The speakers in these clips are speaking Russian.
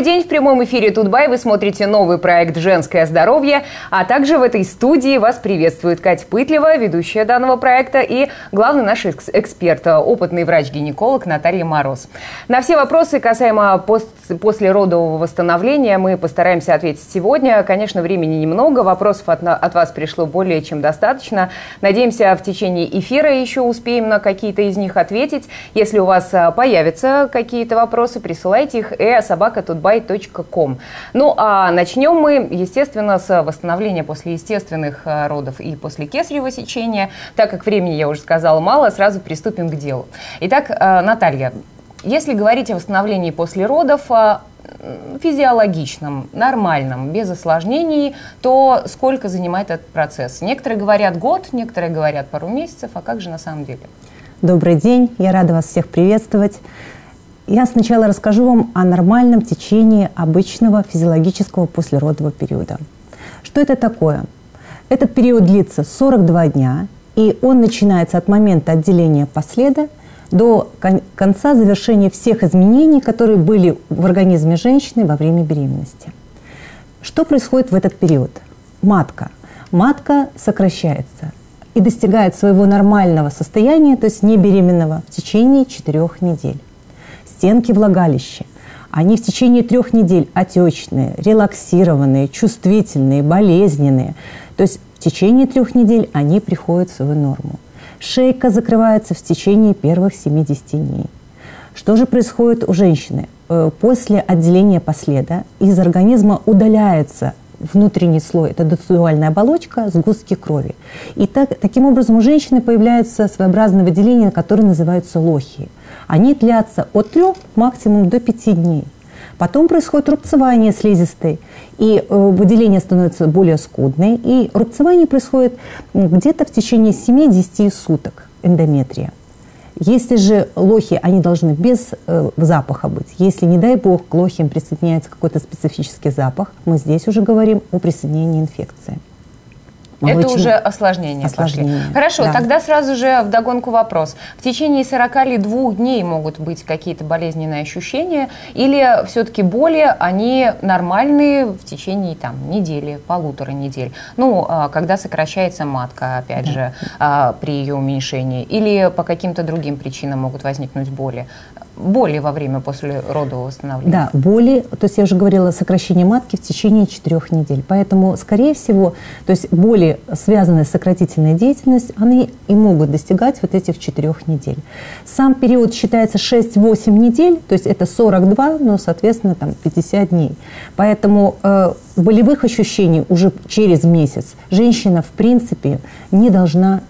Добрый день. В прямом эфире Тутбай вы смотрите новый проект «Женское здоровье». А также в этой студии вас приветствует Катя Пытлева, ведущая данного проекта, и главный наш эксперт, опытный врач-гинеколог Наталья Мороз. На все вопросы касаемо пост послеродового восстановления мы постараемся ответить сегодня. Конечно, времени немного, вопросов от, от вас пришло более чем достаточно. Надеемся, в течение эфира еще успеем на какие-то из них ответить. Если у вас а, появятся какие-то вопросы, присылайте их esobaka.tutbay.com. Ну, а начнем мы, естественно, с восстановления после естественных а, родов и после кесарево сечения. Так как времени, я уже сказала, мало, сразу приступим к делу. Итак, а, Наталья, если говорить о восстановлении после родов, физиологичном, нормальном, без осложнений, то сколько занимает этот процесс? Некоторые говорят год, некоторые говорят пару месяцев, а как же на самом деле? Добрый день, я рада вас всех приветствовать. Я сначала расскажу вам о нормальном течении обычного физиологического послеродового периода. Что это такое? Этот период длится 42 дня, и он начинается от момента отделения последа до конца завершения всех изменений, которые были в организме женщины во время беременности. Что происходит в этот период? Матка. Матка сокращается и достигает своего нормального состояния, то есть не беременного, в течение четырех недель. Стенки влагалища. Они в течение трех недель отечные, релаксированные, чувствительные, болезненные. То есть в течение трех недель они приходят в свою норму. Шейка закрывается в течение первых 70 дней. Что же происходит у женщины? Э, после отделения последа из организма удаляется внутренний слой, это децидуальная оболочка, сгустки крови. И так, таким образом у женщины появляется своеобразное выделение, которое называется лохи. Они длятся от 3 максимум до 5 дней. Потом происходит рубцевание слизистой, и э, выделение становится более скудное, и рубцевание происходит где-то в течение 7-10 суток, эндометрия. Если же лохи, они должны без э, запаха быть. Если, не дай бог, к лохиям присоединяется какой-то специфический запах, мы здесь уже говорим о присоединении инфекции. Это уже осложнение. осложнение. Пошли. Хорошо, да. тогда сразу же в догонку вопрос. В течение 40 или двух дней могут быть какие-то болезненные ощущения, или все-таки боли, они нормальные в течение там, недели, полутора недель? Ну, а, когда сокращается матка, опять да. же, а, при ее уменьшении, или по каким-то другим причинам могут возникнуть боли боли во время после родового восстановления? Да, боли, то есть я уже говорила, сокращение матки в течение четырех недель. Поэтому, скорее всего, то есть боли, связанные с сократительной деятельностью, они и могут достигать вот этих четырех недель. Сам период считается 6-8 недель, то есть это 42, но, соответственно, там 50 дней. Поэтому э, болевых ощущений уже через месяц женщина, в принципе, не должна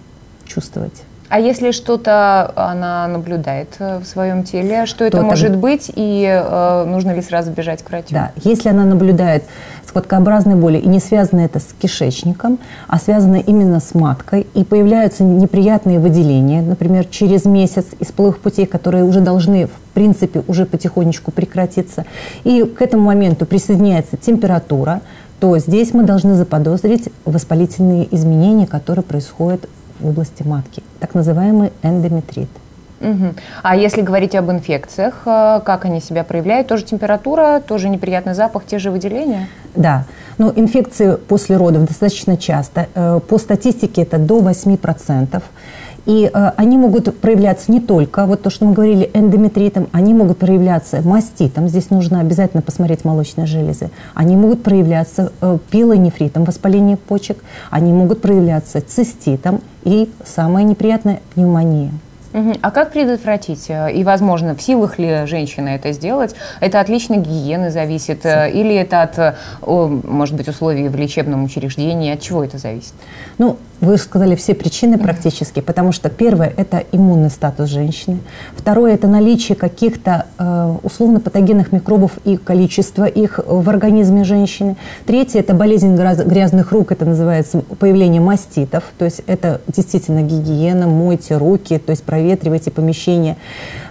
чувствовать. А если что-то она наблюдает э, в своем теле, что это может быть и э, нужно ли сразу бежать к врачу? Да, если она наблюдает складкообразные боли и не связано это с кишечником, а связано именно с маткой, и появляются неприятные выделения, например, через месяц из половых путей, которые уже должны в принципе уже потихонечку прекратиться, и к этому моменту присоединяется температура, то здесь мы должны заподозрить воспалительные изменения, которые происходят в области матки, так называемый эндометрит. Угу. А если говорить об инфекциях, э, как они себя проявляют? Тоже температура, тоже неприятный запах, те же выделения? Да. Но ну, инфекции после родов достаточно часто. Э, по статистике это до 8%. И э, они могут проявляться не только, вот то, что мы говорили, эндометритом, они могут проявляться маститом, здесь нужно обязательно посмотреть молочные железы, они могут проявляться э, пилонефритом, воспаление почек, они могут проявляться циститом и самое неприятное – пневмония. А как предотвратить? Э, и, возможно, в силах ли женщины это сделать? Это от личной гигиены зависит? Э, или это от, э, может быть, условий в лечебном учреждении? От чего это зависит? Ну, вы сказали все причины практически, потому что первое – это иммунный статус женщины. Второе – это наличие каких-то э, условно-патогенных микробов и количество их в организме женщины. Третье – это болезнь грязных рук, это называется появление маститов, то есть это действительно гигиена, мойте руки, то есть проветривайте помещение.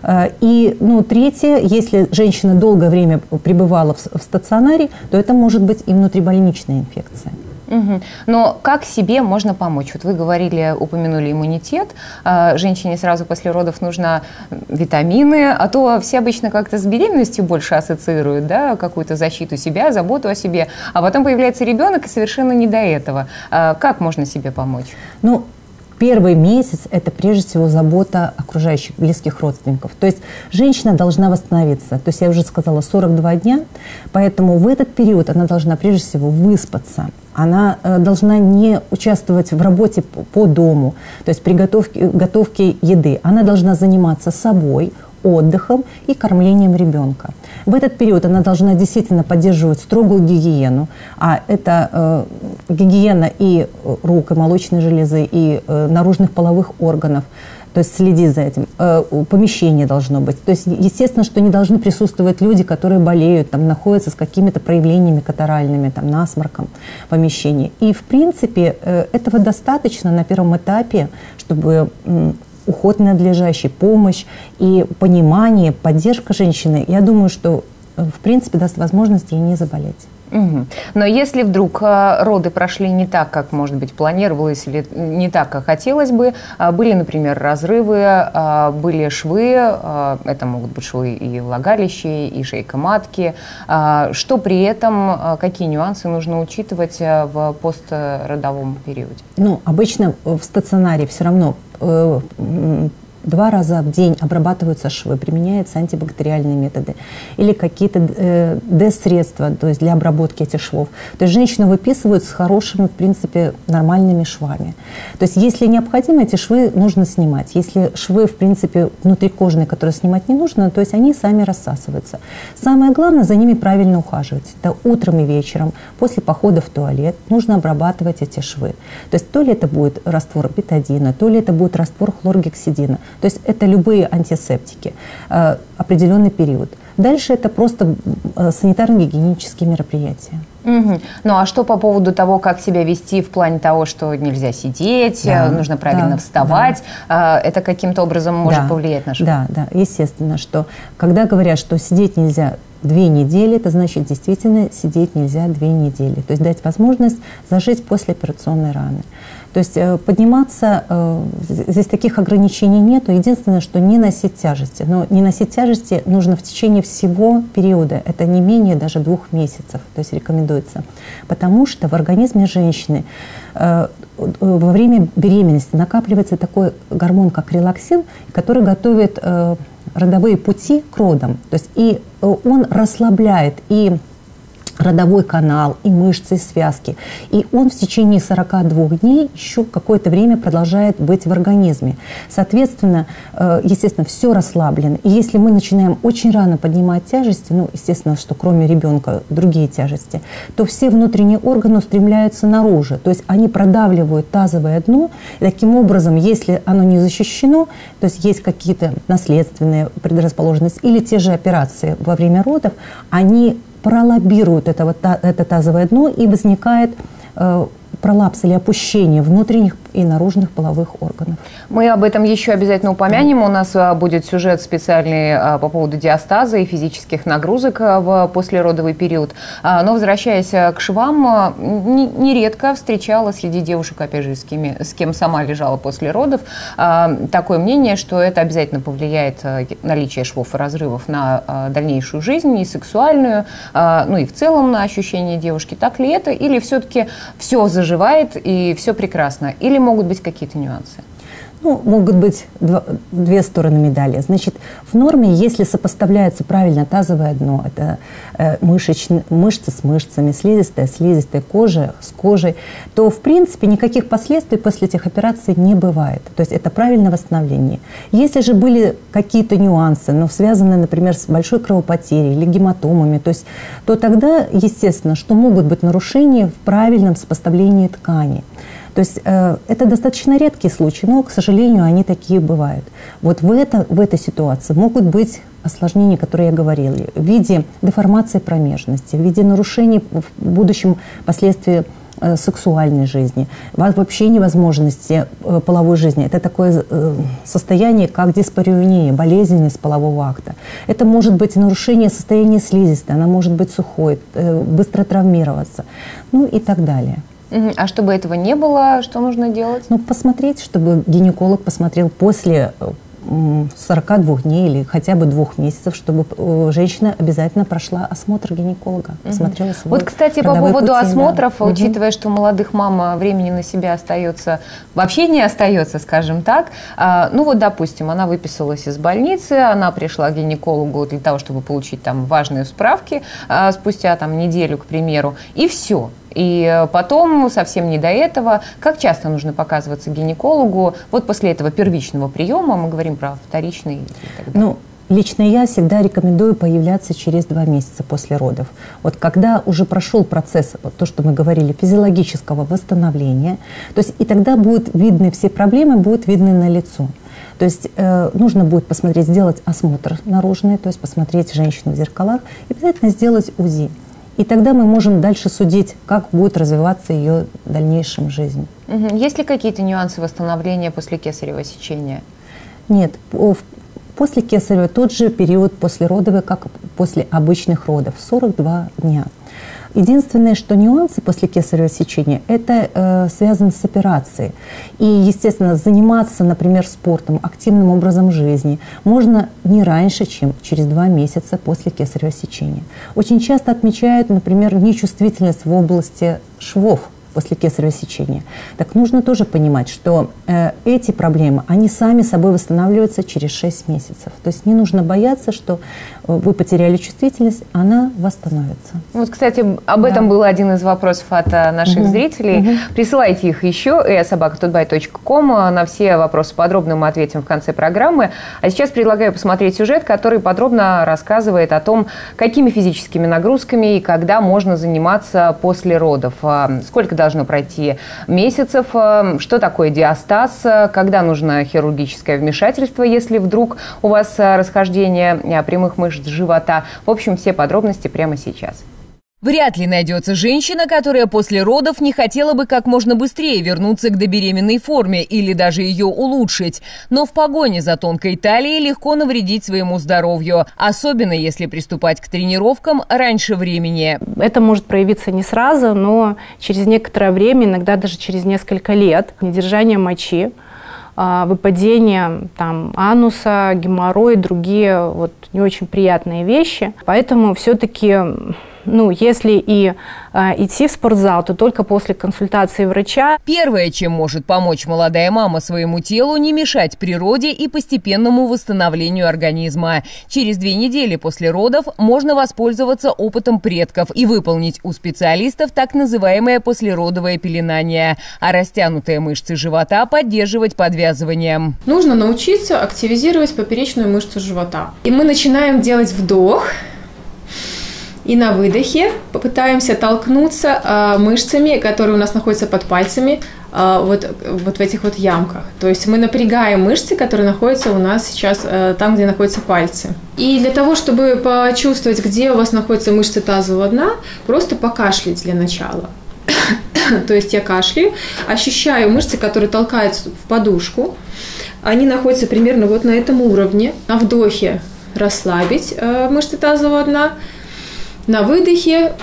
Э, и ну, третье, если женщина долгое время пребывала в, в стационаре, то это может быть и внутрибольничная инфекция. Угу. Но как себе можно помочь? Вот вы говорили, упомянули иммунитет. А, женщине сразу после родов нужно витамины, а то все обычно как-то с беременностью больше ассоциируют, да, какую-то защиту себя, заботу о себе, а потом появляется ребенок и совершенно не до этого. А, как можно себе помочь? Ну, первый месяц – это прежде всего забота окружающих, близких родственников. То есть женщина должна восстановиться. То есть я уже сказала, 42 дня, поэтому в этот период она должна прежде всего выспаться. Она э, должна не участвовать в работе по, дому, то есть при готовке, готовке еды. Она должна заниматься собой, отдыхом и кормлением ребенка. В этот период она должна действительно поддерживать строгую гигиену, а это э, гигиена и рук, и молочной железы, и э, наружных половых органов, то есть следить за этим. Э, помещение должно быть. То есть, естественно, что не должны присутствовать люди, которые болеют, там, находятся с какими-то проявлениями катаральными, там, насморком в помещении. И, в принципе, э, этого достаточно на первом этапе, чтобы уход надлежащий, помощь и понимание, поддержка женщины, я думаю, что э, в принципе даст возможность ей не заболеть. Угу. Но если вдруг э, роды прошли не так, как, может быть, планировалось, или не так, как хотелось бы, а были, например, разрывы, а, были швы, а, это могут быть швы и влагалище, и шейка матки, что при этом, какие нюансы нужно учитывать э, в постродовом периоде? Ну, обычно в стационаре все равно э, два раза в день обрабатываются швы, применяются антибактериальные методы или какие-то э, ДЭС-средства, то есть для обработки этих швов. То есть женщину выписывают с хорошими, в принципе, нормальными швами. То есть если необходимо, эти швы нужно снимать. Если швы, в принципе, внутрикожные, которые снимать не нужно, то есть они сами рассасываются. Самое главное, за ними правильно ухаживать. Это утром и вечером, после похода в туалет, нужно обрабатывать эти швы. То есть то ли это будет раствор бетадина, то ли это будет раствор хлоргексидина. То есть это любые антисептики, э, определенный период. Дальше это просто э, санитарно-гигиенические мероприятия. Угу. Ну а что по поводу того, как себя вести в плане того, что нельзя сидеть, да, нужно правильно да, вставать, да. это каким-то образом может да, повлиять на жизнь? Да, да, естественно, что когда говорят, что сидеть нельзя две недели, это значит действительно сидеть нельзя две недели. То есть дать возможность зажить после операционной раны. То есть э, подниматься, э, здесь таких ограничений нет. Единственное, что не носить тяжести. Но не носить тяжести нужно в течение всего периода. Это не менее даже двух месяцев, то есть рекомендуется. Потому что в организме женщины э, во время беременности накапливается такой гормон, как релаксин, который готовит родовые пути к родам. То есть и он расслабляет и родовой канал, и мышцы, и связки. И он в течение 42 дней еще какое-то время продолжает быть в организме. Соответственно, э, естественно, все расслаблено. И если мы начинаем очень рано поднимать тяжести, ну, естественно, что кроме ребенка другие тяжести, то все внутренние органы устремляются наружу. То есть они продавливают тазовое дно. И таким образом, если оно не защищено, то есть есть какие-то наследственные предрасположенности или те же операции во время родов, они пролоббируют это, вот, это тазовое дно и возникает э, пролапс или опущение внутренних и наружных половых органов. Мы об этом еще обязательно упомянем. У нас а, будет сюжет специальный а, по поводу диастаза и физических нагрузок а, в послеродовый период. Но возвращаясь к швам, нередко встречала среди девушек, опять же, с кем, с кем сама лежала после родов, такое мнение, что это обязательно повлияет наличие швов и разрывов на дальнейшую жизнь, и сексуальную, ну и в целом на ощущение девушки. Так ли это? Или все-таки все заживает и все прекрасно? Или могут быть какие-то нюансы? Ну, могут быть два, две стороны медали. Значит, в норме, если сопоставляется правильно тазовое дно, это э, мышечные, мышцы с мышцами, слизистая, слизистая кожа с кожей, то, в принципе, никаких последствий после этих операций не бывает. То есть это правильное восстановление. Если же были какие-то нюансы, но связанные, например, с большой кровопотерей или гематомами, то, есть, то тогда, естественно, что могут быть нарушения в правильном сопоставлении тканей. То есть э, это достаточно редкий случай, но, к сожалению, они такие бывают. Вот в, это, в этой ситуации могут быть осложнения, которые я говорила, в виде деформации промежности, в виде нарушений в будущем последствий э, сексуальной жизни, вообще невозможности э, половой жизни. Это такое состояние, как диспариуния, болезненность полового акта. Это может быть нарушение состояния слизистой, она может быть сухой, быстро травмироваться, ну и так далее. А чтобы этого не было, что нужно делать? Ну, посмотреть, чтобы гинеколог посмотрел после 42 дней или хотя бы двух месяцев, чтобы э, женщина обязательно прошла осмотр гинеколога, посмотрела свой Вот, кстати, по поводу пути, осмотров, да. учитывая, что у молодых мам времени на себя остается, вообще не остается, скажем так. А, ну вот, допустим, она выписалась из больницы, она пришла к гинекологу для того, чтобы получить там важные справки а, спустя там неделю, к примеру, и все. И э, потом, совсем не до этого, как часто нужно показываться гинекологу? Вот после этого первичного приема, мы говорим про вторичный. Ну, Лично я всегда рекомендую появляться через два месяца после родов. Вот когда уже прошел процесс, вот то, что мы говорили, физиологического восстановления, то есть и тогда будут видны все проблемы, будут видны на лицо. То есть э, нужно будет посмотреть, сделать осмотр наружный, то есть посмотреть женщину в зеркалах и обязательно сделать УЗИ. И тогда мы можем дальше судить, как будет развиваться ее в дальнейшем жизнь. Угу. Есть ли какие-то нюансы восстановления после кесарево сечения? Нет. После кесарева тот же период после родовой, как после обычных родов, 42 дня. Единственное, что нюансы после кесарево сечения, это э, связано с операцией. И, естественно, заниматься, например, спортом, активным образом жизни можно не раньше, чем через два месяца после кесарево сечения. Очень часто отмечают, например, нечувствительность в области швов после кесарево сечения. Так нужно тоже понимать, что э, эти проблемы, они сами собой восстанавливаются через 6 месяцев. То есть не нужно бояться, что э, вы потеряли чувствительность, она восстановится. Вот, кстати, об да. этом был один из вопросов от э, наших угу. зрителей. Угу. Присылайте их еще, собакатутбай.ком. На все вопросы подробно мы ответим в конце программы. А сейчас предлагаю посмотреть сюжет, который подробно рассказывает о том, какими физическими нагрузками и когда можно заниматься после родов. А, сколько должно пройти месяцев, э, что такое диастаз, э, когда нужно хирургическое вмешательство, если вдруг у вас э, расхождение прямых мышц живота. В общем, все подробности прямо сейчас. Вряд ли найдется женщина, которая после родов не хотела бы как можно быстрее вернуться к добеременной форме или даже ее улучшить. Но в погоне за тонкой талией легко навредить своему здоровью, особенно если приступать к тренировкам раньше времени. Это может проявиться не сразу, но через некоторое время, иногда даже через несколько лет, недержание мочи, а, выпадение там, ануса, геморрой, другие вот, не очень приятные вещи. Поэтому все-таки ну, если и э, идти в спортзал, то только после консультации врача. Первое, чем может помочь молодая мама своему телу, не мешать природе и постепенному восстановлению организма. Через две недели после родов можно воспользоваться опытом предков и выполнить у специалистов так называемое послеродовое пеленание, а растянутые мышцы живота поддерживать подвязыванием. Нужно научиться активизировать поперечную мышцу живота. И мы начинаем делать вдох – и на выдохе попытаемся толкнуться э, мышцами, которые у нас находятся под пальцами, э, вот, вот в этих вот ямках. То есть мы напрягаем мышцы, которые находятся у нас сейчас э, там, где находятся пальцы. И для того, чтобы почувствовать, где у вас находятся мышцы тазового дна, просто покашлять для начала. То есть я кашляю, ощущаю мышцы, которые толкаются в подушку. Они находятся примерно вот на этом уровне. На вдохе расслабить мышцы тазового дна – на выдохе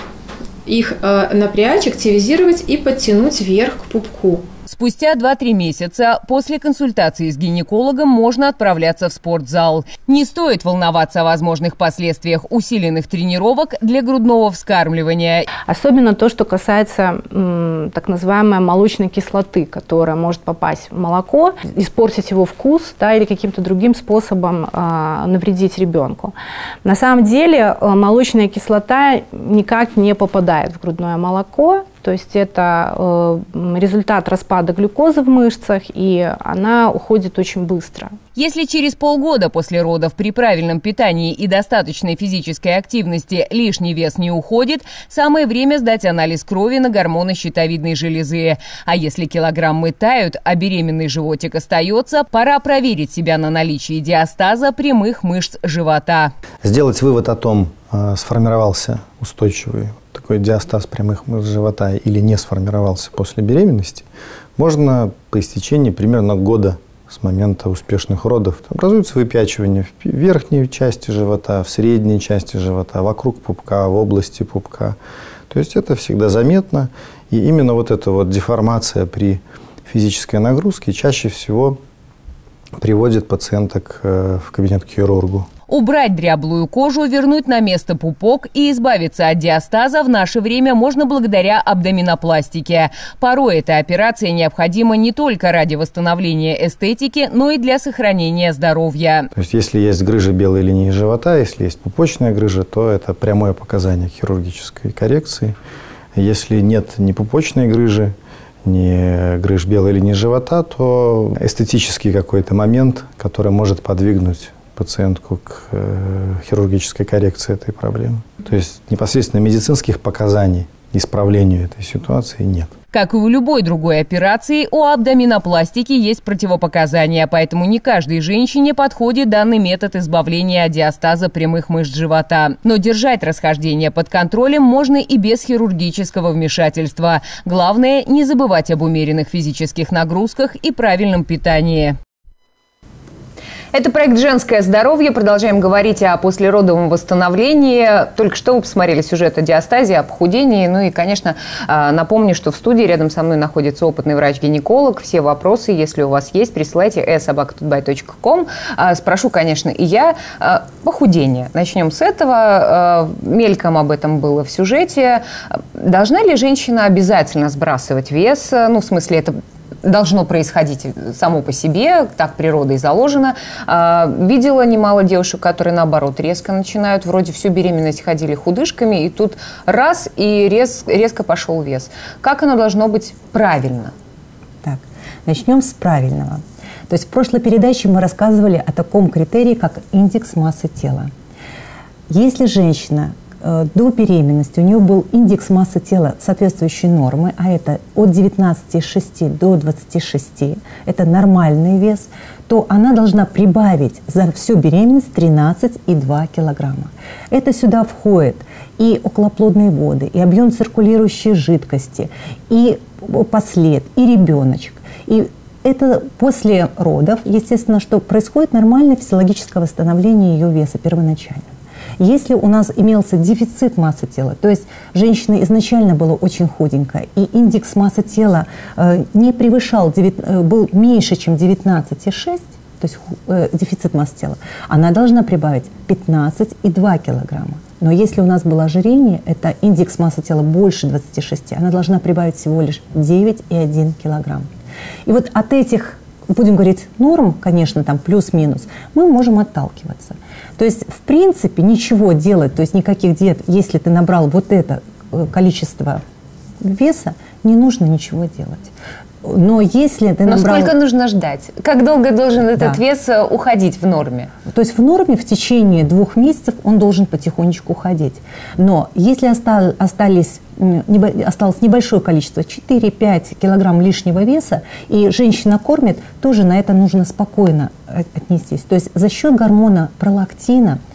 их э, напрячь, активизировать и подтянуть вверх к пупку. Спустя 2-3 месяца после консультации с гинекологом можно отправляться в спортзал. Не стоит волноваться о возможных последствиях усиленных тренировок для грудного вскармливания. Особенно то, что касается м, так называемой молочной кислоты, которая может попасть в молоко, испортить его вкус да, или каким-то другим способом э, навредить ребенку. На самом деле э, молочная кислота никак не попадает в грудное молоко, то есть это э, результат распада глюкозы в мышцах, и она уходит очень быстро. Если через полгода после родов при правильном питании и достаточной физической активности лишний вес не уходит, самое время сдать анализ крови на гормоны щитовидной железы. А если килограммы тают, а беременный животик остается, пора проверить себя на наличие диастаза прямых мышц живота. Сделать вывод о том, э, сформировался устойчивый такой диастаз прямых мышц живота или не сформировался после беременности, можно по истечении примерно года с момента успешных родов. Образуется выпячивание в верхней части живота, в средней части живота, вокруг пупка, в области пупка. То есть это всегда заметно. И именно вот эта вот деформация при физической нагрузке чаще всего приводит пациенток э, в кабинет к хирургу. Убрать дряблую кожу, вернуть на место пупок и избавиться от диастаза в наше время можно благодаря абдоминопластике. Порой эта операция необходима не только ради восстановления эстетики, но и для сохранения здоровья. То есть, если есть грыжа белой линии живота, если есть пупочная грыжа, то это прямое показание хирургической коррекции. Если нет ни пупочной грыжи, ни грыж белой линии живота, то эстетический какой-то момент, который может подвигнуть пациентку к э, хирургической коррекции этой проблемы. То есть непосредственно медицинских показаний исправлению этой ситуации нет. Как и у любой другой операции, у абдоминопластики есть противопоказания, поэтому не каждой женщине подходит данный метод избавления от диастаза прямых мышц живота. Но держать расхождение под контролем можно и без хирургического вмешательства. Главное – не забывать об умеренных физических нагрузках и правильном питании. Это проект «Женское здоровье». Продолжаем говорить о послеродовом восстановлении. Только что вы посмотрели сюжет о диастазии, о похудении. Ну и, конечно, а, напомню, что в студии рядом со мной находится опытный врач-гинеколог. Все вопросы, если у вас есть, присылайте собакатутбай.ком. А, спрошу, конечно, и я. А, похудение. Начнем с этого. Мельком об этом было в сюжете. Должна ли женщина обязательно сбрасывать вес? Ну, в смысле, это должно происходить само по себе, так природой заложено. А, видела немало девушек, которые, наоборот, резко начинают, вроде всю беременность ходили худышками, и тут раз, и рез, резко пошел вес. Как оно должно быть правильно? Так, начнем с правильного. То есть в прошлой передаче мы рассказывали о таком критерии, как индекс массы тела. Если женщина до беременности у нее был индекс массы тела соответствующей нормы, а это от 19,6 до 26, это нормальный вес, то она должна прибавить за всю беременность 13,2 килограмма. Это сюда входит и околоплодные воды, и объем циркулирующей жидкости, и послед, и ребеночек. И это после родов, естественно, что происходит нормальное физиологическое восстановление ее веса первоначально. Если у нас имелся дефицит массы тела, то есть женщина изначально была очень худенькая, и индекс массы тела э, не превышал, 9, э, был меньше, чем 19,6, то есть э, дефицит массы тела, она должна прибавить 15,2 килограмма. Но если у нас было ожирение, это индекс массы тела больше 26, она должна прибавить всего лишь 9,1 килограмм. И вот от этих, будем говорить, норм, конечно, там плюс-минус, мы можем отталкиваться – то есть, в принципе, ничего делать, то есть никаких диет, если ты набрал вот это э, количество веса, не нужно ничего делать. Но если ты набрал... Но сколько нужно ждать? Как долго должен этот да. вес э, уходить в норме? То есть в норме в течение двух месяцев он должен потихонечку уходить. Но если остались осталось небольшое количество, 4-5 килограмм лишнего веса, и женщина кормит, тоже на это нужно спокойно отнестись. То есть за счет гормона пролактина э,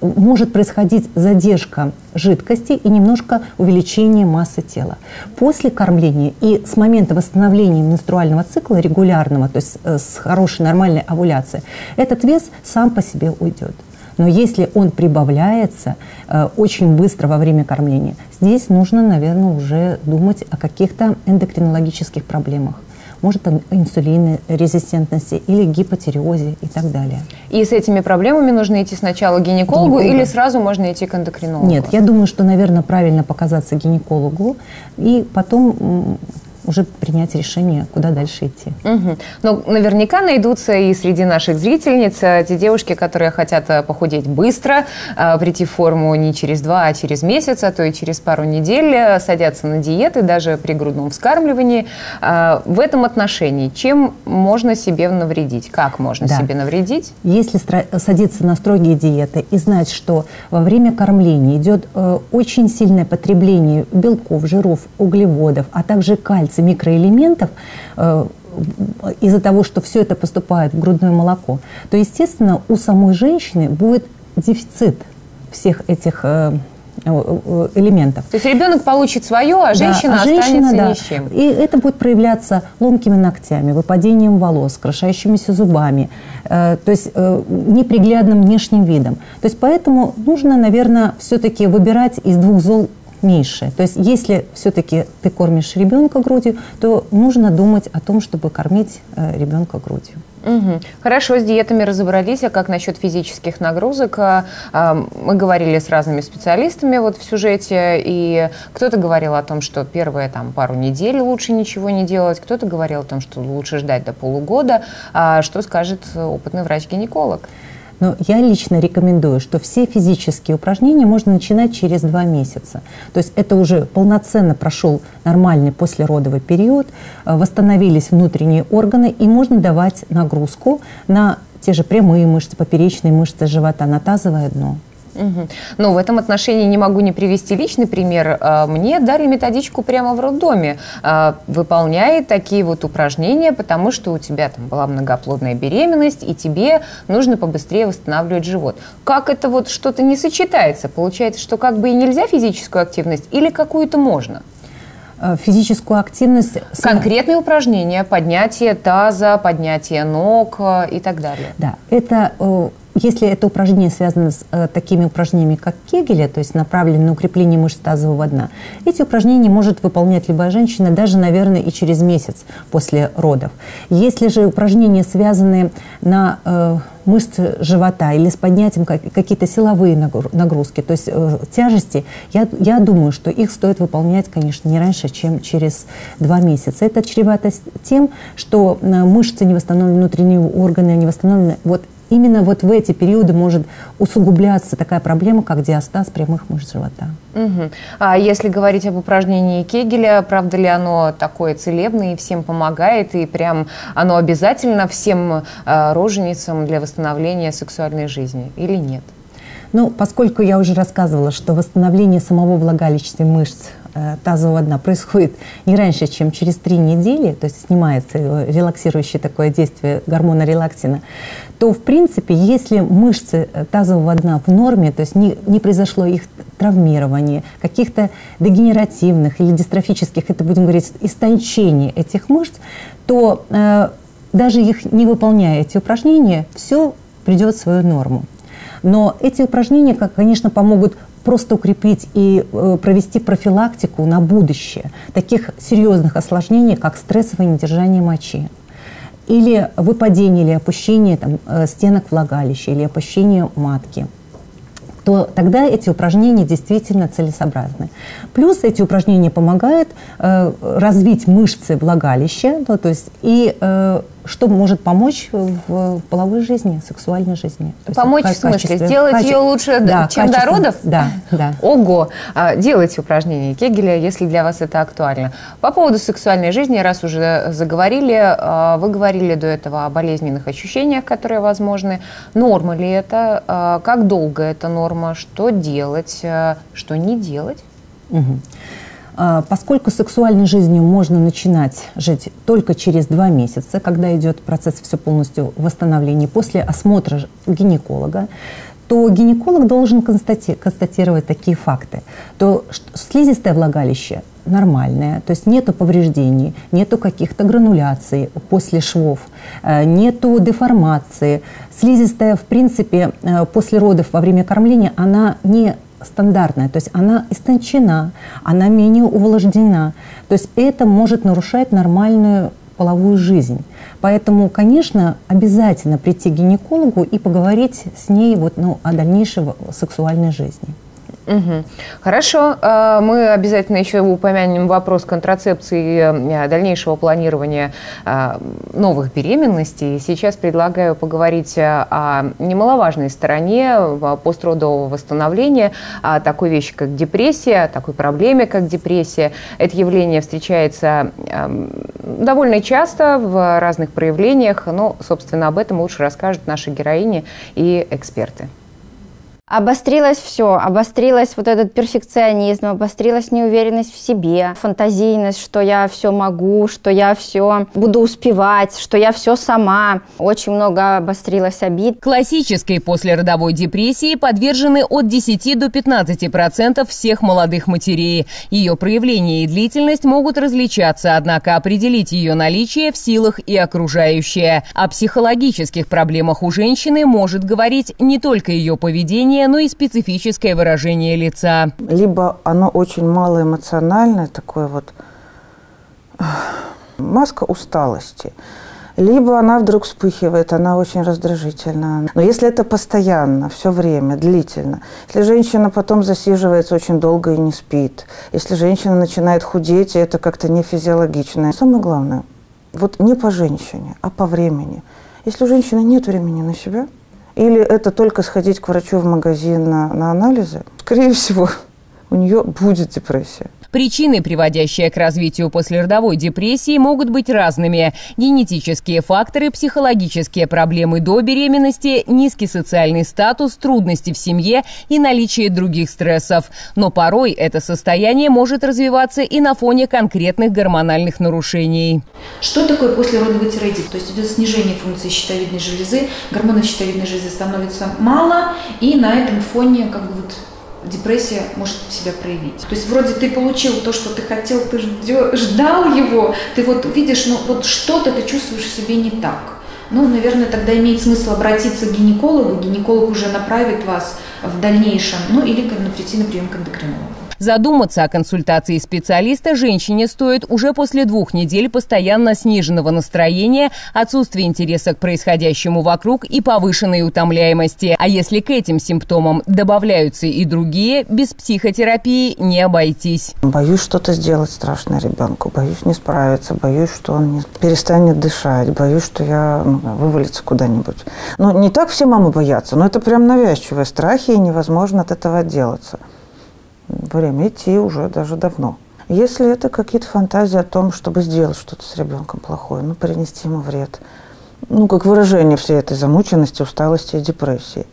может происходить задержка жидкости и немножко увеличение массы тела. После кормления и с момента восстановления менструального цикла регулярного, то есть э, с хорошей нормальной овуляцией, этот вес сам по себе уйдет. Но если он прибавляется э, очень быстро во время кормления, здесь нужно, наверное, уже думать о каких-то эндокринологических проблемах может инсулинорезистентности или гипотиреозе и так далее. И с этими проблемами нужно идти сначала к гинекологу, гинекологу или сразу можно идти к эндокринологу? Нет, я думаю, что, наверное, правильно показаться гинекологу и потом уже принять решение, куда дальше идти. Угу. Но наверняка найдутся и среди наших зрительниц э, те девушки, которые хотят э, похудеть быстро, э, прийти в форму не через два, а через месяц, а то и через пару недель, садятся на диеты, даже при грудном вскармливании. В этом отношении чем можно себе навредить? Как можно да. себе навредить? Если садиться на строгие диеты и знать, что во время кормления идет очень сильное потребление белков, жиров, углеводов, а также кальция, массы микроэлементов э, из-за того, что все это поступает в грудное молоко, то, естественно, у самой женщины будет дефицит всех этих э, э, элементов. То есть ребенок получит свое, а женщина, да, а женщина останется да. ни с чем. И это будет проявляться ломкими ногтями, выпадением волос, крошающимися зубами, э, то есть э, неприглядным внешним видом. То есть поэтому нужно, наверное, все-таки выбирать из двух зол меньшее. То есть если все-таки ты кормишь ребенка грудью, то нужно думать о том, чтобы кормить э, ребенка грудью. Угу. Хорошо, с диетами разобрались, а как насчет физических нагрузок? А, а, мы говорили с разными специалистами вот в сюжете, и кто-то говорил о том, что первые там, пару недель лучше ничего не делать, кто-то говорил о том, что лучше ждать до полугода. А что скажет опытный врач-гинеколог? Но я лично рекомендую, что все физические упражнения можно начинать через два месяца. То есть это уже полноценно прошел нормальный послеродовый период, э, восстановились внутренние органы, и можно давать нагрузку на те же прямые мышцы, поперечные мышцы живота, на тазовое дно. Угу. Ну, в этом отношении не могу не привести личный пример. А, мне дали методичку прямо в роддоме. А, выполняй такие вот упражнения, потому что у тебя там была многоплодная беременность, и тебе нужно побыстрее восстанавливать живот. Как это вот что-то не сочетается? Получается, что как бы и нельзя физическую активность, или какую-то можно? Э, физическую активность. Конкретные упражнения, поднятие таза, поднятие ног э, и так далее. Да, это э, если это упражнение связано с э, такими упражнениями, как кегели, то есть направлены на укрепление мышц тазового дна, эти упражнения может выполнять любая женщина даже, наверное, и через месяц после родов. Если же упражнения связаны на э, мышцы живота или с поднятием какие-то силовые нагрузки, то есть э, тяжести, я, я думаю, что их стоит выполнять, конечно, не раньше, чем через два месяца. Это чревато тем, что э, мышцы не восстановлены, внутренние органы не восстановлены. Вот именно вот в эти периоды может усугубляться такая проблема, как диастаз прямых мышц живота. Угу. А если говорить об упражнении Кегеля, правда ли оно такое целебное и всем помогает, и прям оно обязательно всем э, роженицам для восстановления сексуальной жизни или нет? Ну, поскольку я уже рассказывала, что восстановление самого влагалища мышц тазового дна происходит не раньше, чем через три недели, то есть снимается релаксирующее такое действие гормона релаксина, то, в принципе, если мышцы э, тазового дна в норме, то есть не, не произошло их травмирование, каких-то дегенеративных или дистрофических, это будем говорить, истончений этих мышц, то э, даже их не выполняя эти упражнения, все придет в свою норму. Но эти упражнения, конечно, помогут просто укрепить и э, провести профилактику на будущее таких серьезных осложнений, как стрессовое недержание мочи или выпадение или опущение там, э, стенок влагалища или опущение матки то тогда эти упражнения действительно целесообразны. Плюс эти упражнения помогают э, развить мышцы влагалища, ну, то есть и э, что может помочь в половой жизни, сексуальной жизни. Помочь в, в смысле? Сделать каче... ее лучше, да, чем до родов? Да, да. Ого! А, делайте упражнения Кегеля, если для вас это актуально. По поводу сексуальной жизни, раз уже заговорили, а, вы говорили до этого о болезненных ощущениях, которые возможны. Норма ли это? А, как долго это норма? Что делать? Что не делать? Угу. А, поскольку сексуальной жизнью можно начинать жить только через два месяца, когда идет процесс все полностью восстановления, после осмотра гинеколога, то гинеколог должен констатировать такие факты, то слизистое влагалище нормальное, то есть нету повреждений, нету каких-то грануляций после швов, э, нету деформации. Слизистая, в принципе, э, после родов во время кормления, она не стандартная, то есть она истончена, она менее увлажнена. То есть это может нарушать нормальную половую жизнь. Поэтому, конечно, обязательно прийти к гинекологу и поговорить с ней вот, ну, о дальнейшей сексуальной жизни. Угу. Хорошо, а, мы обязательно еще упомянем вопрос контрацепции и а, дальнейшего планирования а, новых беременностей. Сейчас предлагаю поговорить о немаловажной стороне постродового восстановления, о такой вещи, как депрессия, о такой проблеме, как депрессия. Это явление встречается довольно часто в разных проявлениях, но, собственно, об этом лучше расскажут наши героини и эксперты. Обострилось все, обострилось вот этот перфекционизм, обострилась неуверенность в себе, фантазийность, что я все могу, что я все буду успевать, что я все сама. Очень много обострилось обид. Классической послеродовой депрессии подвержены от 10 до 15 процентов всех молодых матерей. Ее проявление и длительность могут различаться, однако определить ее наличие в силах и окружающее. О психологических проблемах у женщины может говорить не только ее поведение, движения, но и специфическое выражение лица. Либо оно очень малоэмоциональное, такое вот маска усталости – либо она вдруг вспыхивает, она очень раздражительна. Но если это постоянно, все время, длительно, если женщина потом засиживается очень долго и не спит, если женщина начинает худеть, и это как-то не физиологично. Самое главное, вот не по женщине, а по времени. Если у женщины нет времени на себя, или это только сходить к врачу в магазин на, на анализы, скорее всего, у нее будет депрессия. Причины, приводящие к развитию послеродовой депрессии, могут быть разными. Генетические факторы, психологические проблемы до беременности, низкий социальный статус, трудности в семье и наличие других стрессов. Но порой это состояние может развиваться и на фоне конкретных гормональных нарушений. Что такое послеродовый тиреоидит? То есть идет снижение функции щитовидной железы, гормонов щитовидной железы становится мало, и на этом фоне как бы вот депрессия может себя проявить. То есть вроде ты получил то, что ты хотел, ты ждал его, ты вот видишь, ну вот что-то ты чувствуешь в себе не так. Ну, наверное, тогда имеет смысл обратиться к гинекологу, гинеколог уже направит вас в дальнейшем, ну или прийти на прием к эндокринологу. Задуматься о консультации специалиста женщине стоит уже после двух недель постоянно сниженного настроения, отсутствия интереса к происходящему вокруг и повышенной утомляемости. А если к этим симптомам добавляются и другие, без психотерапии не обойтись. Боюсь что-то сделать страшное ребенку, боюсь не справиться, боюсь, что он не перестанет дышать, боюсь, что я ну, вывалится куда-нибудь. Ну, не так все мамы боятся, но это прям навязчивые страхи, и невозможно от этого отделаться время идти уже даже давно. Если это какие-то фантазии о том, чтобы сделать что-то с ребенком плохое, ну, принести ему вред, ну, как выражение всей этой замученности, усталости и депрессии,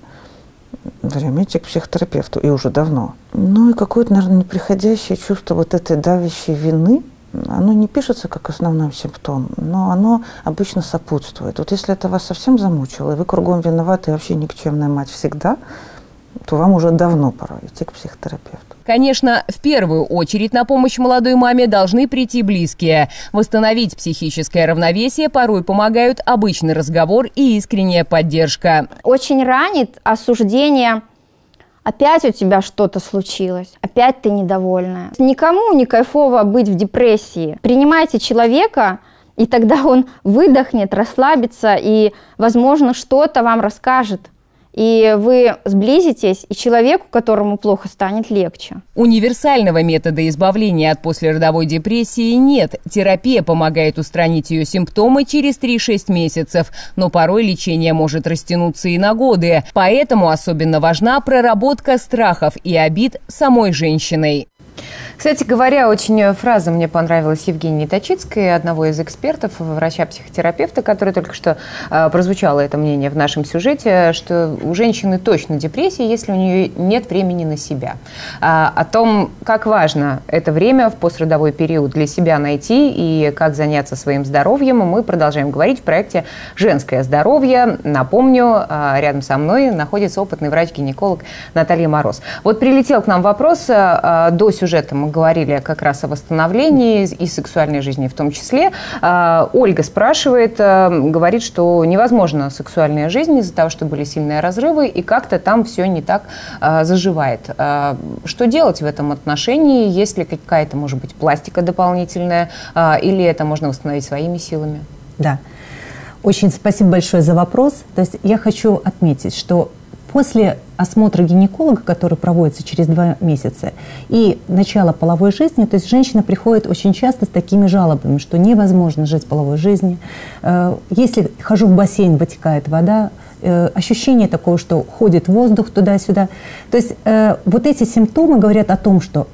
время идти к психотерапевту, и уже давно. Ну, и какое-то, наверное, неприходящее чувство вот этой давящей вины, оно не пишется как основной симптом, но оно обычно сопутствует. Вот если это вас совсем замучило, и вы кругом виноваты и вообще никчемная мать всегда, то вам уже давно пора идти к психотерапевту. Конечно, в первую очередь на помощь молодой маме должны прийти близкие. Восстановить психическое равновесие порой помогают обычный разговор и искренняя поддержка. Очень ранит осуждение опять у тебя что-то случилось, опять ты недовольная. Никому не кайфово быть в депрессии. Принимайте человека, и тогда он выдохнет, расслабится и, возможно, что-то вам расскажет и вы сблизитесь, и человеку, которому плохо, станет легче. Универсального метода избавления от послеродовой депрессии нет. Терапия помогает устранить ее симптомы через 3-6 месяцев, но порой лечение может растянуться и на годы. Поэтому особенно важна проработка страхов и обид самой женщиной. Кстати говоря, очень фраза мне понравилась Евгении Точицкой, одного из экспертов, врача-психотерапевта, который только что э, прозвучало это мнение в нашем сюжете, что у женщины точно депрессия, если у нее нет времени на себя. А, о том, как важно это время в послеродовой период для себя найти и как заняться своим здоровьем, мы продолжаем говорить в проекте «Женское здоровье». Напомню, э, рядом со мной находится опытный врач-гинеколог Наталья Мороз. Вот прилетел к нам вопрос э, до сюжета, мы говорили как раз о восстановлении и сексуальной жизни в том числе. А, Ольга спрашивает, э, говорит, что невозможно сексуальная жизнь из-за того, что были сильные разрывы, и как-то там все не так а, заживает. А, что делать в этом отношении? Есть ли какая-то, может быть, пластика дополнительная, или это можно восстановить своими силами? Да. Очень спасибо большое за вопрос. То есть я хочу отметить, что После осмотра гинеколога, который проводится через два месяца, и начала половой жизни, то есть женщина приходит очень часто с такими жалобами, что невозможно жить половой жизнью. Э, если хожу в бассейн, вытекает вода, э, ощущение такое, что ходит воздух туда-сюда. То есть э, вот эти симптомы говорят о том, что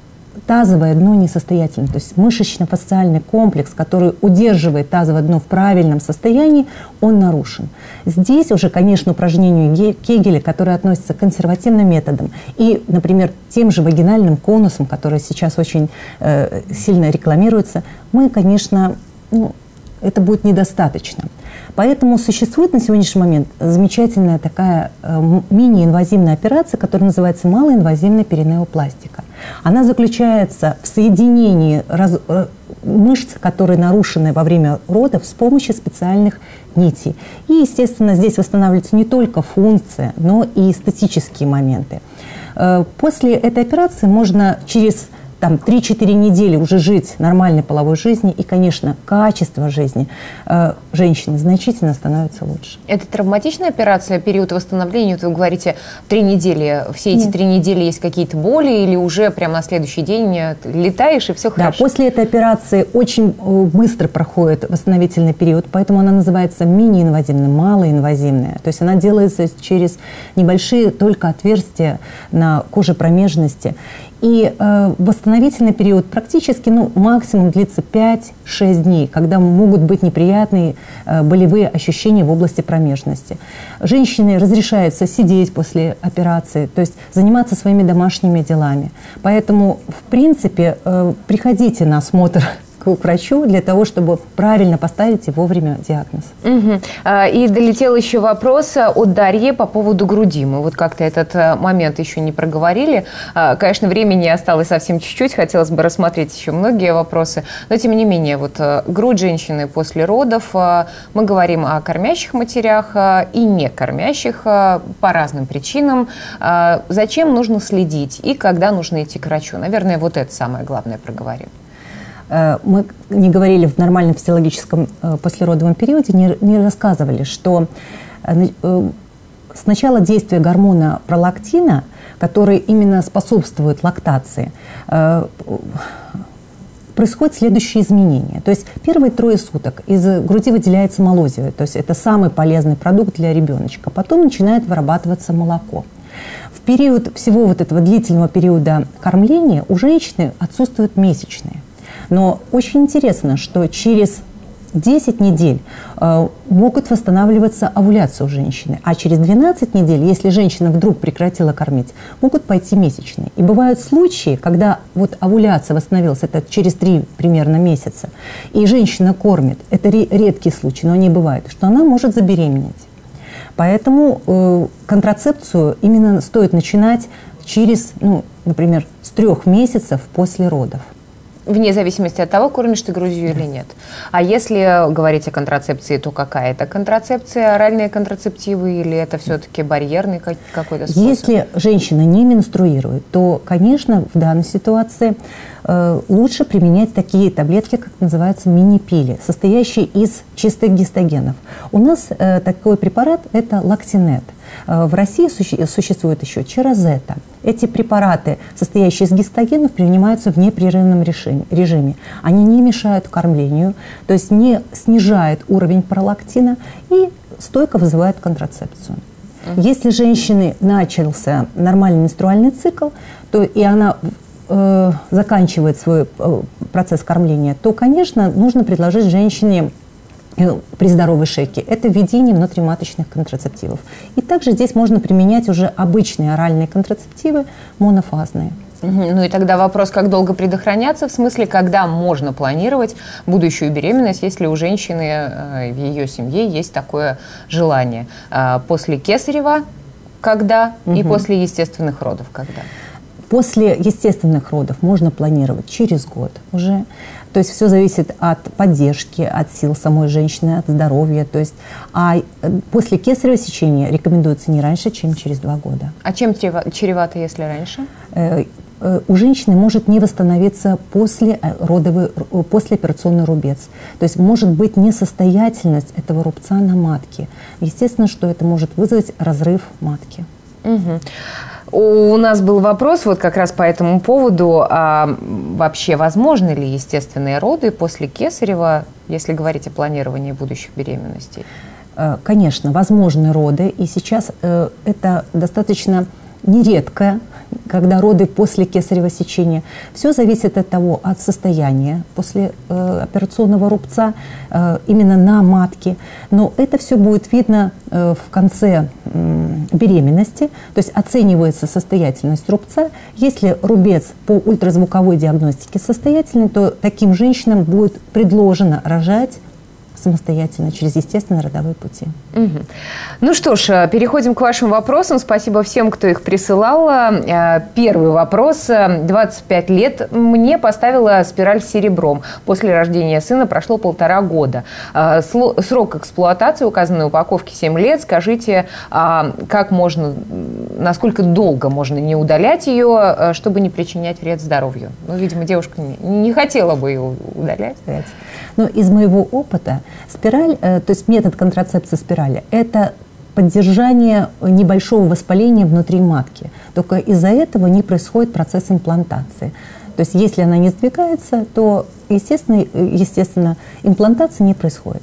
тазовое дно несостоятельно, то есть мышечно-фасциальный комплекс, который удерживает тазовое дно в правильном состоянии, он нарушен. Здесь уже, конечно, упражнению Кегеля, которое относится к консервативным методам, и, например, тем же вагинальным конусом, который сейчас очень э, сильно рекламируется, мы, конечно, ну, это будет недостаточно. Поэтому существует на сегодняшний момент замечательная такая э, мини-инвазивная операция, которая называется малоинвазивная перинеопластика. Она заключается в соединении раз, э, мышц, которые нарушены во время родов с помощью специальных нитей. И, естественно, здесь восстанавливается не только функция, но и эстетические моменты. Э, после этой операции можно через там 3-4 недели уже жить нормальной половой жизнью, и, конечно, качество жизни э, женщины значительно становится лучше. Это травматичная операция, период восстановления, вот вы говорите, три недели, все эти три недели есть какие-то боли, или уже прямо на следующий день летаешь, и все хорошо? Да, после этой операции очень э, быстро проходит восстановительный период, поэтому она называется мини-инвазивная, малоинвазивная. То есть она делается через небольшие только отверстия на коже промежности. И э, восстановительный период практически, ну, максимум длится 5-6 дней, когда могут быть неприятные э, болевые ощущения в области промежности. Женщине разрешается сидеть после операции, то есть заниматься своими домашними делами. Поэтому, в принципе, э, приходите на осмотр к врачу для того, чтобы правильно поставить и вовремя диагноз. Угу. И долетел еще вопрос от Дарьи по поводу груди. Мы вот как-то этот э, момент еще не проговорили. А, конечно, времени осталось совсем чуть-чуть, хотелось бы рассмотреть еще многие вопросы. Но, тем не менее, вот э, грудь женщины после родов, э, мы говорим о кормящих матерях и не кормящих по разным причинам. Зачем нужно следить и когда нужно идти к врачу? Наверное, вот это самое главное проговорим. Э, мы не говорили в нормальном физиологическом э, послеродовом периоде, не, не рассказывали, что э, сначала действие гормона пролактина, который именно способствует лактации, происходят следующие изменения. То есть первые трое суток из груди выделяется молозиво, то есть это самый полезный продукт для ребеночка. Потом начинает вырабатываться молоко. В период всего вот этого длительного периода кормления у женщины отсутствуют месячные. Но очень интересно, что через 10 недель э, могут восстанавливаться овуляции у женщины, а через 12 недель, если женщина вдруг прекратила кормить, могут пойти месячные. И бывают случаи, когда вот овуляция восстановилась, это через 3 примерно месяца, и женщина кормит, это редкий случай, но они бывают, что она может забеременеть. Поэтому э, контрацепцию именно стоит начинать через, ну, например, с трех месяцев после родов вне зависимости от того, кормишь ты грудью или нет. А если говорить о контрацепции, то какая это контрацепция? Оральные контрацептивы или это все-таки барьерный какой-то способ? Если женщина не менструирует, то, конечно, в данной ситуации э, лучше применять такие таблетки, как называются мини-пили, состоящие из чистых гистогенов. У нас э, такой препарат – это лактинет. Э, в России суще существует еще чиразета. Эти препараты, состоящие из гистогенов, принимаются в непрерывном режиме. Они не мешают кормлению, то есть не снижают уровень пролактина и стойко вызывают контрацепцию. Если женщины начался нормальный менструальный цикл, то и она э, заканчивает свой э, процесс кормления, то, конечно, нужно предложить женщине при здоровой шейке, это введение внутриматочных контрацептивов. И также здесь можно применять уже обычные оральные контрацептивы, монофазные. Ну и тогда вопрос, как долго предохраняться, в смысле, когда можно планировать будущую беременность, если у женщины э, в ее семье есть такое желание. А после кесарева когда угу. и после естественных родов когда? После естественных родов можно планировать через год уже. То есть все зависит от поддержки, от сил самой женщины, от здоровья. То есть, а э, после кесарево сечения рекомендуется не раньше, чем через два года. А чем чревато, если раньше? Э, э, у женщины может не восстановиться после родовый, после операционный рубец. То есть может быть несостоятельность этого рубца на матке. Естественно, что это может вызвать разрыв матки. Угу. У нас был вопрос вот как раз по этому поводу, а вообще возможны ли естественные роды после кесарева, если говорить о планировании будущих беременностей? Э, конечно, возможны роды, и сейчас э, это достаточно нередко, когда роды после кесарево сечения. Все зависит от того, от состояния после э, операционного рубца э, именно на матке. Но это все будет видно э, в конце э, беременности, то есть оценивается состоятельность рубца. Если рубец по ультразвуковой диагностике состоятельный, то таким женщинам будет предложено рожать самостоятельно, через естественные родовые пути. Угу. Ну что ж, э, переходим к вашим вопросам. Спасибо всем, кто их присылал. Э, первый вопрос. 25 лет. Мне поставила спираль серебром. После рождения сына прошло полтора года. Срок эксплуатации указанной упаковки 7 лет. Скажите, как можно, насколько долго можно не удалять ее, чтобы не причинять вред здоровью? Ну, видимо, девушка не хотела бы ее удалять. Но из моего опыта спираль, э, то есть метод контрацепции спирали, это поддержание небольшого воспаления внутри матки. Только из-за этого не происходит процесс имплантации. То есть если она не сдвигается, то, естественно, естественно имплантация не происходит.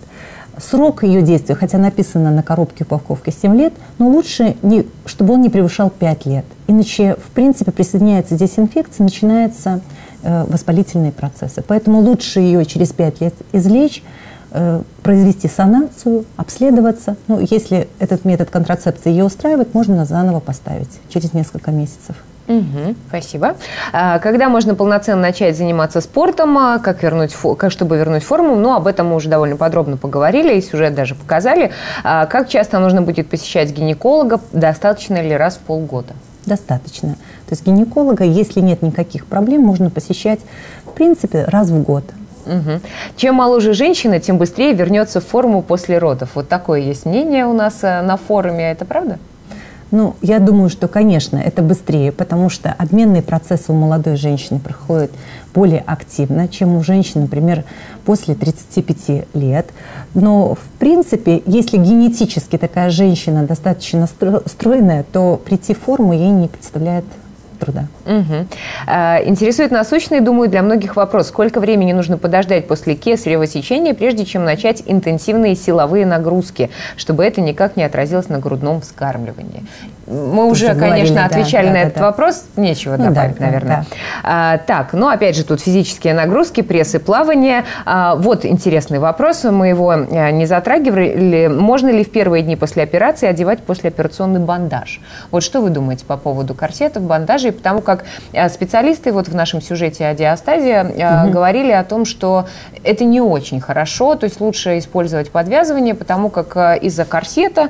Срок ее действия, хотя написано на коробке упаковки 7 лет, но лучше, не, чтобы он не превышал 5 лет. Иначе, в принципе, присоединяется дезинфекция, начинается Э, воспалительные процессы. Поэтому лучше ее через 5 лет извлечь, э, произвести санацию, обследоваться. Ну, если этот метод контрацепции ее устраивает, можно заново поставить через несколько месяцев. Угу, спасибо. А, когда можно полноценно начать заниматься спортом, а, как вернуть, как, чтобы вернуть форму? Ну, об этом мы уже довольно подробно поговорили, и сюжет даже показали. А, как часто нужно будет посещать гинеколога? Достаточно ли раз в полгода? Достаточно. То есть гинеколога, если нет никаких проблем, можно посещать, в принципе, раз в год. Угу. Чем моложе женщина, тем быстрее вернется в форму после родов. Вот такое есть мнение у нас э, на форуме. Это правда? Ну, я думаю, что, конечно, это быстрее, потому что обменный процесс у молодой женщины проходит более активно, чем у женщин, например, после 35 лет. Но, в принципе, если генетически такая женщина достаточно стройная, то прийти в форму ей не представляет труда. Угу. Интересует насущный, думаю, для многих вопрос. Сколько времени нужно подождать после кесарево сечения, прежде чем начать интенсивные силовые нагрузки, чтобы это никак не отразилось на грудном вскармливании? Мы уже, говорили, конечно, отвечали да, на да, этот да. вопрос, нечего ну, добавить, да, наверное. Да. А, так, ну опять же, тут физические нагрузки, пресс и плавание. А, вот интересный вопрос, мы его а, не затрагивали. Можно ли в первые дни после операции одевать послеоперационный бандаж? Вот что вы думаете по поводу корсетов, бандажей? Потому как а, специалисты вот в нашем сюжете о диастазе угу. говорили о том, что это не очень хорошо, то есть лучше использовать подвязывание, потому как из-за корсета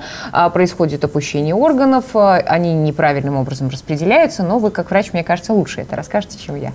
происходит опущение органов, они неправильным образом распределяются, но вы, как врач, мне кажется, лучше это расскажете, чем я.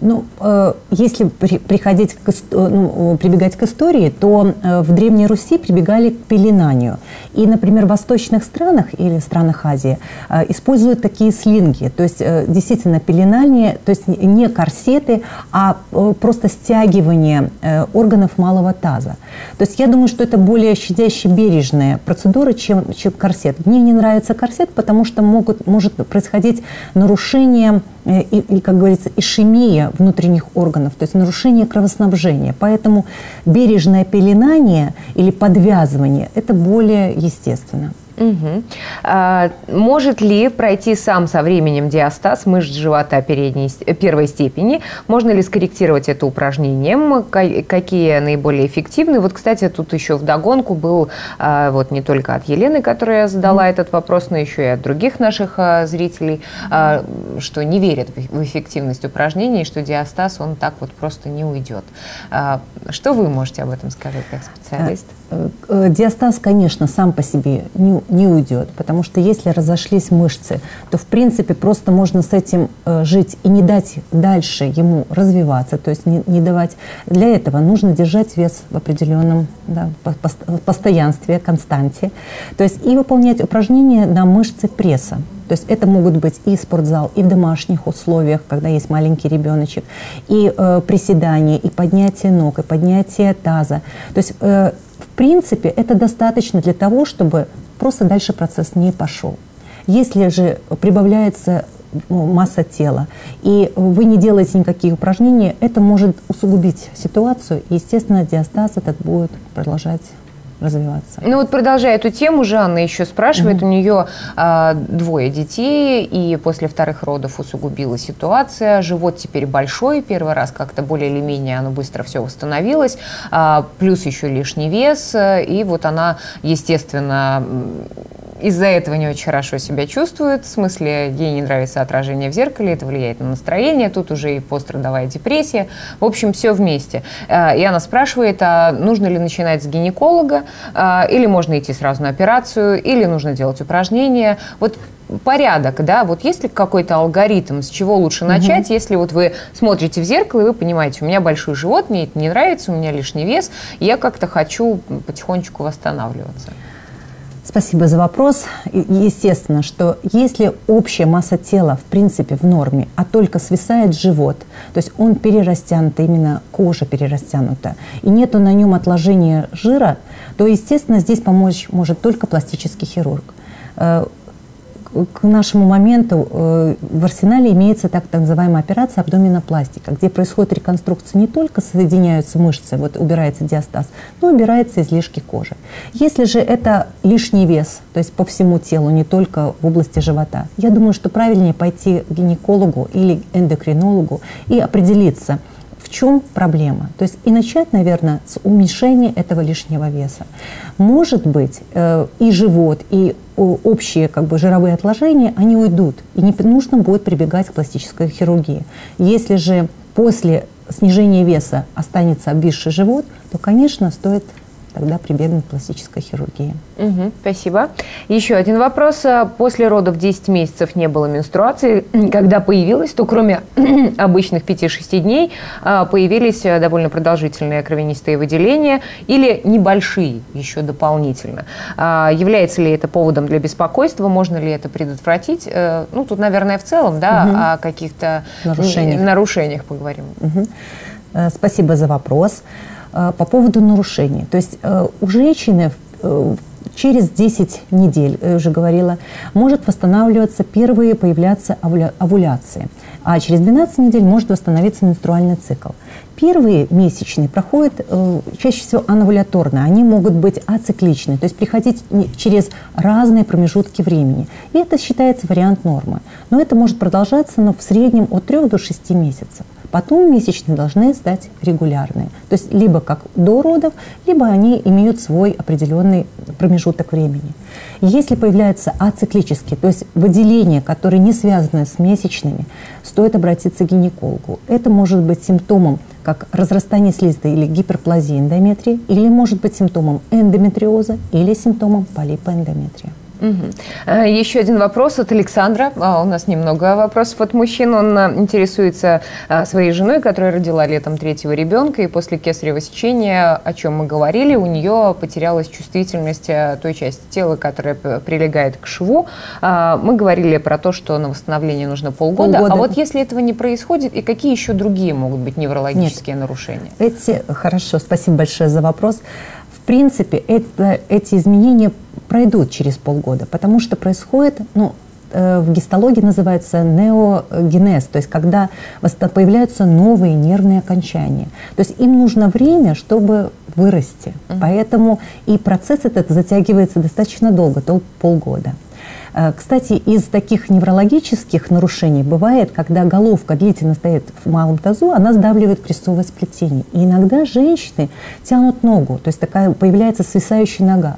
Ну, э, если при, приходить к, ну, прибегать к истории, то э, в Древней Руси прибегали к пеленанию. И, например, в восточных странах или странах Азии э, используют такие слинги. То есть, э, действительно, пеленание, то есть не корсеты, а э, просто стягивание э, органов малого таза. То есть я думаю, что это более щадящая, бережная процедура, чем, чем корсет. Мне не нравится корсет, потому что могут, может происходить нарушение Э, и, и, как говорится, ишемия внутренних органов, то есть нарушение кровоснабжения. Поэтому бережное пеленание или подвязывание – это более естественно. Угу. А, может ли пройти сам со временем диастаз мышц живота передней, первой степени? Можно ли скорректировать это упражнением? Какие наиболее эффективны? Вот, кстати, тут еще в догонку был а, вот не только от Елены, которая задала mm. этот вопрос, но еще и от других наших а, зрителей, а, что не верят в эффективность упражнений, что диастаз, он так вот просто не уйдет. А, что вы можете об этом сказать как специалист? Э, э, диастаз, конечно, сам по себе не, не уйдет, потому что если разошлись мышцы, то, в принципе, просто можно с этим э, жить и не дать дальше ему развиваться, то есть не, не давать. Для этого нужно держать вес в определенном да, постоянстве, константе, то есть и выполнять упражнения на мышцы пресса. То есть это могут быть и спортзал, и в домашних условиях, когда есть маленький ребеночек, и э, приседания, и поднятие ног, и поднятие таза. То есть э, в принципе, это достаточно для того, чтобы просто дальше процесс не пошел. Если же прибавляется ну, масса тела, и вы не делаете никаких упражнений, это может усугубить ситуацию, и, естественно, диастаз этот будет продолжать развиваться. Ну вот продолжая эту тему, Жанна еще спрашивает, mm-hmm. у нее а, двое детей, и после вторых родов усугубила ситуация, живот теперь большой, первый раз как-то более или менее оно быстро все восстановилось, а, плюс еще лишний вес, и вот она, естественно, из-за этого не очень хорошо себя чувствует, в смысле, ей не нравится отражение в зеркале, это влияет на настроение, тут уже и пострадовая депрессия, в общем, все вместе. Э, и она спрашивает, а нужно ли начинать с гинеколога, или можно идти сразу на операцию, или нужно делать упражнения. Вот порядок, да, вот есть ли какой-то алгоритм, с чего лучше начать, угу. если вот вы смотрите в зеркало и вы понимаете, у меня большой живот, мне это не нравится, у меня лишний вес, я как-то хочу потихонечку восстанавливаться. Спасибо за вопрос. Естественно, что если общая масса тела в принципе в норме, а только свисает живот, то есть он перерастянут, именно кожа перерастянута, и нету на нем отложения жира, то, естественно, здесь помочь может только пластический хирург. К нашему моменту э, в арсенале имеется так, называемая операция абдоминопластика, где происходит реконструкция не только соединяются мышцы, вот убирается диастаз, но убирается излишки кожи. Если же это лишний вес, то есть по всему телу, не только в области живота, я думаю, что правильнее пойти к гинекологу или эндокринологу и определиться – в чем проблема? То есть и начать, наверное, с уменьшения этого лишнего веса. Может быть, э, и живот, и общие как бы, жировые отложения, они уйдут, и не нужно будет прибегать к пластической хирургии. Если же после снижения веса останется обвисший живот, то, конечно, стоит тогда прибегнуть к пластической хирургии. Угу, спасибо. Еще один вопрос. После родов 10 месяцев не было менструации. Когда появилась, то кроме обычных 5-6 дней а, появились довольно продолжительные кровянистые выделения или небольшие еще дополнительно. А, является ли это поводом для беспокойства? Можно ли это предотвратить? Э, ну, тут, наверное, в целом, да, угу. о каких-то нарушениях, нарушениях поговорим. Угу. Спасибо за вопрос. Э, по поводу нарушений. То есть э, у женщины э, через 10 недель, я уже говорила, может восстанавливаться первые появляться овуляции, а через 12 недель может восстановиться менструальный цикл. Первые месячные проходят э, чаще всего анавуляторно, они могут быть ацикличны, то есть приходить через разные промежутки времени. И это считается вариант нормы. Но это может продолжаться но в среднем от 3 до 6 месяцев. Потом месячные должны стать регулярные. То есть либо как до родов, либо они имеют свой определенный промежуток времени. Если появляются ациклические, то есть выделения, которые не связаны с месячными, стоит обратиться к гинекологу. Это может быть симптомом как разрастание слизистой или гиперплазии эндометрии, или может быть симптомом эндометриоза или симптомом полипа эндометрия. Угу. Еще один вопрос от Александра. А, у нас немного вопросов от мужчин. Он а, интересуется а, своей женой, которая родила летом третьего ребенка, и после кесарево сечения, о чем мы говорили, у нее потерялась чувствительность той части тела, которая прилегает к шву. Мы говорили про то, что на восстановление нужно полгода. полгода. А вот если этого не происходит, и какие еще другие могут быть неврологические Нет. нарушения? Эти, хорошо, спасибо большое за вопрос принципе, это, эти изменения пройдут через полгода, потому что происходит, ну, э, в гистологии называется неогенез, то есть когда появляются новые нервные окончания. То есть им нужно время, чтобы вырасти. Uh-huh. Поэтому и процесс этот затягивается достаточно долго, то полгода. Э, кстати, из таких неврологических нарушений бывает, когда головка длительно стоит в малом тазу, она сдавливает крестцовое сплетение. И иногда женщины тянут ногу, то есть такая появляется свисающая нога.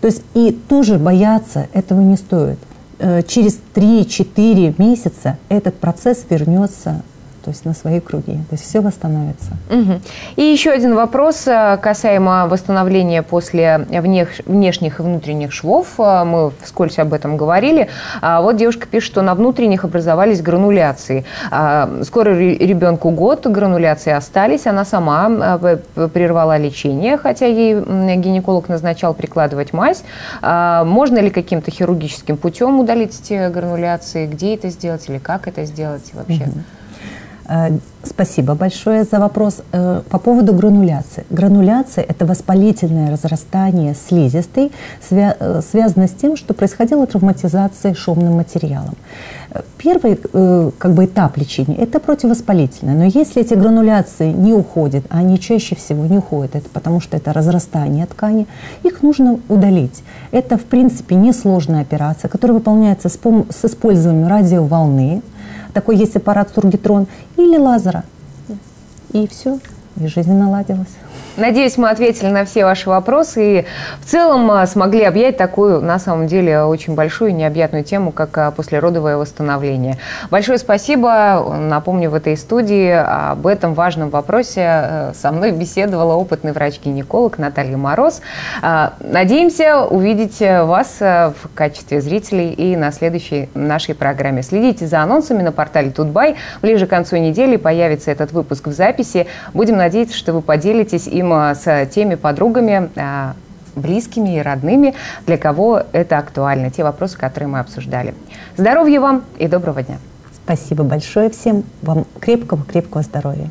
То есть и тоже бояться этого не стоит. Э, через 3-4 месяца этот процесс вернется то есть на свои круги. То есть все восстановится. Угу. И еще один вопрос э, касаемо восстановления после внеш, внешних и внутренних швов. Э, мы вскользь об этом говорили. А вот девушка пишет, что на внутренних образовались грануляции. А, скоро ребенку год, грануляции остались. Она сама э, прервала лечение, хотя ей гинеколог назначал прикладывать мазь. А, можно ли каким-то хирургическим путем удалить эти грануляции? Где это сделать или как это сделать вообще? Угу. Э, спасибо большое за вопрос. Э, по поводу грануляции. Грануляция – это воспалительное разрастание слизистой, э, связано с тем, что происходила травматизация шумным материалом. Первый как бы, этап лечения – это противовоспалительное. Но если эти грануляции не уходят, а они чаще всего не уходят, это потому что это разрастание ткани, их нужно удалить. Это, в принципе, несложная операция, которая выполняется с использованием радиоволны, такой есть аппарат сургитрон, или лазера. И все, и жизнь наладилась. Надеюсь, мы ответили на все ваши вопросы и в целом а, смогли объять такую, на самом деле, очень большую и необъятную тему, как а, послеродовое восстановление. Большое спасибо. Напомню, в этой студии об этом важном вопросе э, со мной беседовала опытный врач-гинеколог Наталья Мороз. А, надеемся увидеть вас э, в качестве зрителей и на следующей нашей программе. Следите за анонсами на портале Тутбай. Ближе к концу недели появится этот выпуск в записи. Будем надеяться, что вы поделитесь им э, с теми подругами, э, близкими и родными, для кого это актуально, те вопросы, которые мы обсуждали. Здоровья вам и доброго дня. Спасибо большое всем. Вам крепкого-крепкого здоровья.